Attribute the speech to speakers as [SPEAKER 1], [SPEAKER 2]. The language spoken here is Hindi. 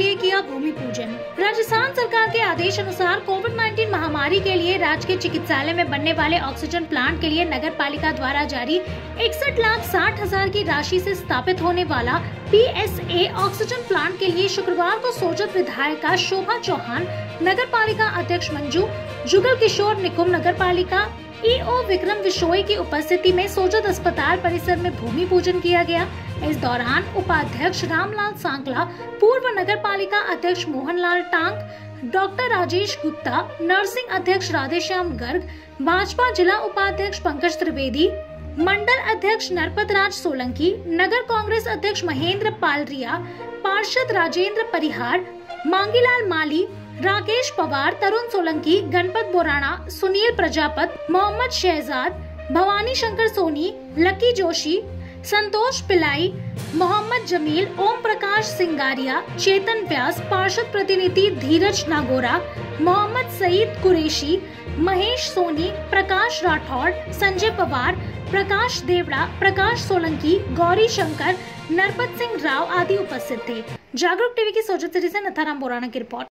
[SPEAKER 1] लिए किया भूमि पूजन। राजस्थान सरकार के आदेश अनुसार कोविड 19 महामारी के लिए राज्य के चिकित्सालय में बनने वाले ऑक्सीजन प्लांट के लिए नगर पालिका द्वारा जारी इकसठ लाख साठ हज़ार की राशि से स्थापित होने वाला पीएसए ऑक्सीजन प्लांट के लिए शुक्रवार को सोजत विधायिका शोभा चौहान, नगर पालिका अध्यक्ष मंजू, जुगल किशोर निकुम नगर पालिका ईओ विक्रम विशोई की उपस्थिति में सोजत अस्पताल परिसर में भूमि पूजन किया गया। इस दौरान उपाध्यक्ष रामलाल सांकला पूर्व नगर पालिका अध्यक्ष मोहनलाल टांग, डॉक्टर राजेश गुप्ता, नर्सिंग अध्यक्ष राधेश्याम गर्ग, भाजपा जिला उपाध्यक्ष पंकज त्रिवेदी, मंडल अध्यक्ष नरपत राज सोलंकी, नगर कांग्रेस अध्यक्ष महेंद्र पालरिया, पार्षद राजेंद्र परिहार, मांगीलाल माली राकेश पवार, तरुण सोलंकी, गणपत बोराना सुनील प्रजापत, मोहम्मद शहजाद, भवानी शंकर सोनी, लकी जोशी, संतोष पिलाई, मोहम्मद जमील ओम प्रकाश सिंगारिया, चेतन व्यास, पार्षद प्रतिनिधि धीरज नागोरा, मोहम्मद सईद कुरेशी, महेश सोनी, प्रकाश राठौड़ संजय पवार, प्रकाश देवड़ा, प्रकाश सोलंकी, गौरी शंकर, नरपत सिंह राव आदि उपस्थित थे। जागरूक टीवी की सोजत सिटी से नथाराम बोराना की रिपोर्ट।